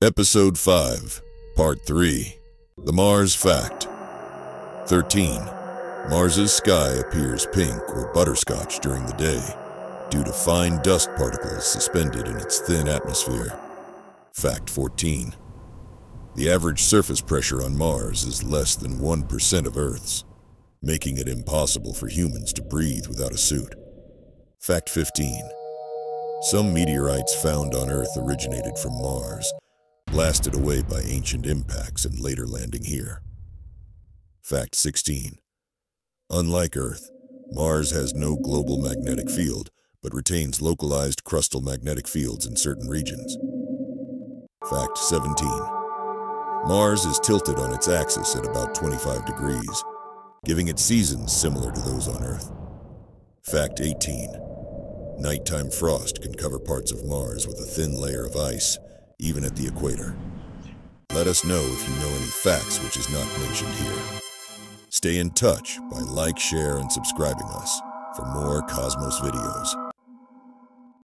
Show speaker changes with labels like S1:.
S1: Episode 5, Part 3 The Mars Fact 13. Mars's sky appears pink or butterscotch during the day due to fine dust particles suspended in its thin atmosphere. Fact 14. The average surface pressure on Mars is less than 1% of Earth's, making it impossible for humans to breathe without a suit. Fact 15. Some meteorites found on Earth originated from Mars blasted away by ancient impacts and later landing here. Fact 16. Unlike Earth, Mars has no global magnetic field, but retains localized crustal magnetic fields in certain regions. Fact 17. Mars is tilted on its axis at about 25 degrees, giving it seasons similar to those on Earth. Fact 18. Nighttime frost can cover parts of Mars with a thin layer of ice, even at the equator. Let us know if you know any facts which is not mentioned here. Stay in touch by like, share, and subscribing us for more Cosmos videos.